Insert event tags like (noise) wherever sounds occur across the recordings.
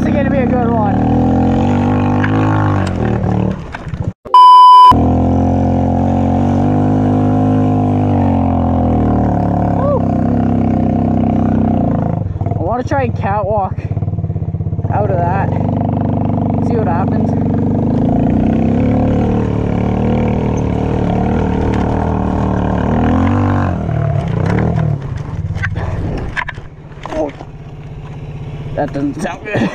This is gonna be a good one. I want to try and catwalk out of that. See what happens. That doesn't sound good.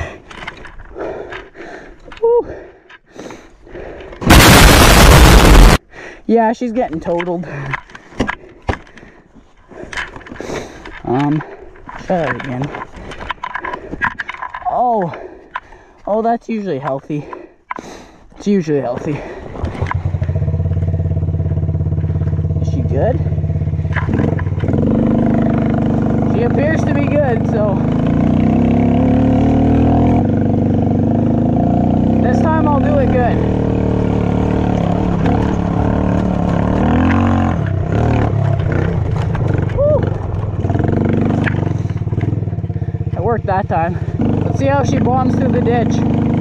Yeah, she's getting totaled. Um, try that again. Oh, oh, that's usually healthy. It's usually healthy. Is she good? She appears to be good, so. I'll do it good. Woo. It worked that time. Let's see how she bombs through the ditch.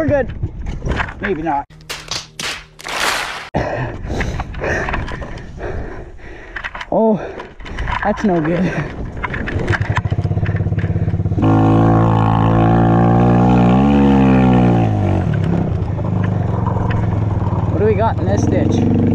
We're good. Maybe not. Oh, that's no good. What do we got in this ditch?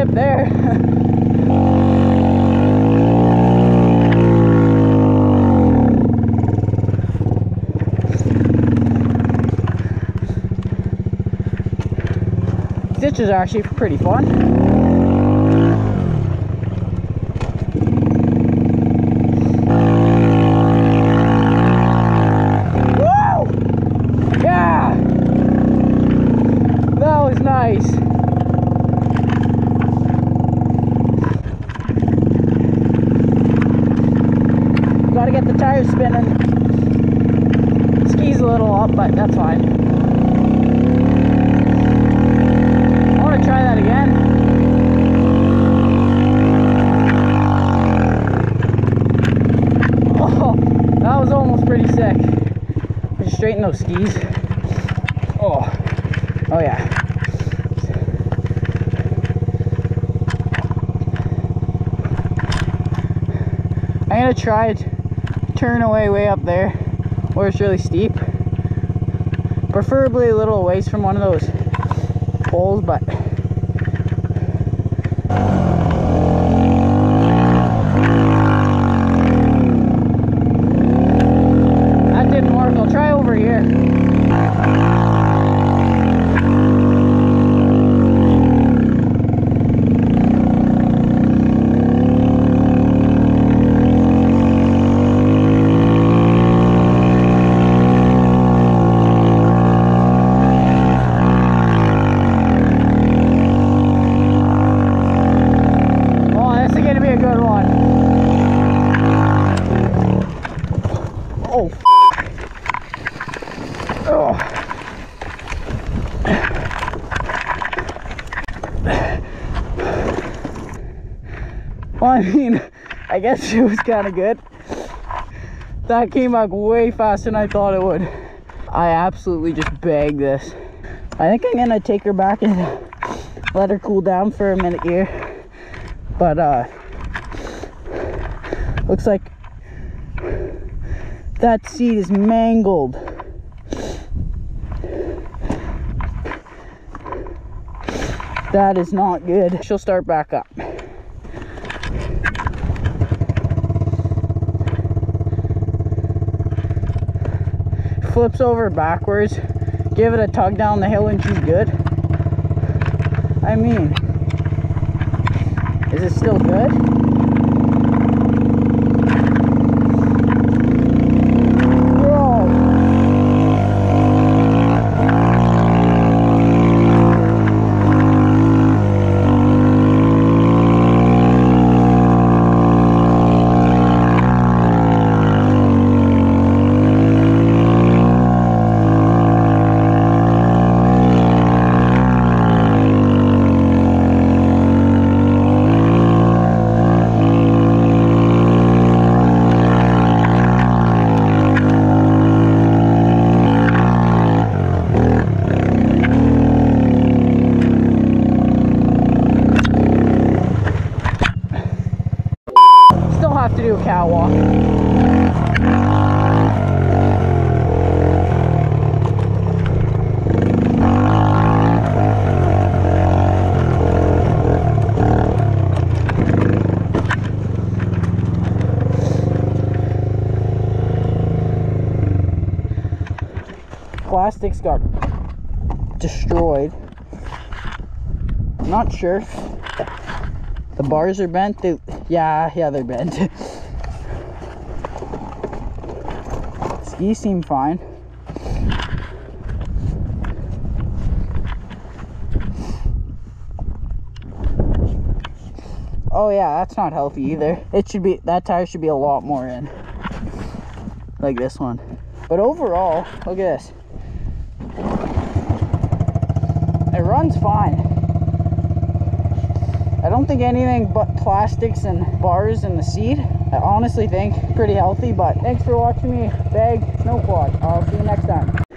Tipped there. (laughs) Ditches are actually pretty fun. Woo! Yeah! That was nice. The tires spinning. Skis a little up, but that's fine. I want to try that again. (laughs) Oh, that was almost pretty sick. Just straighten those skis. Oh, oh yeah. I'm gonna try to turn away way up there where it's really steep. Preferably a little ways from one of those poles, but Oh. Well, I mean, I guess it was kind of good. That came back way faster than I thought it would. I absolutely just bagged this. I think I'm gonna take her back and let her cool down for a minute here. But uh, looks like that seed is mangled. That is not good. She'll start back up. Flips over backwards. Give it a tug down the hill and she's good. I mean, is it still good? A catwalk. Plastics got destroyed. Not sure. The bars are bent. They, yeah, yeah, they're bent. (laughs) Skis seem fine. Oh yeah, that's not healthy either. It should be that tire should be a lot more in. Like this one. But overall, look at this. It runs fine. I don't think anything but plastics and bars in the seat. I honestly think pretty healthy, but thanks for watching me bag snow quad. I'll see you next time.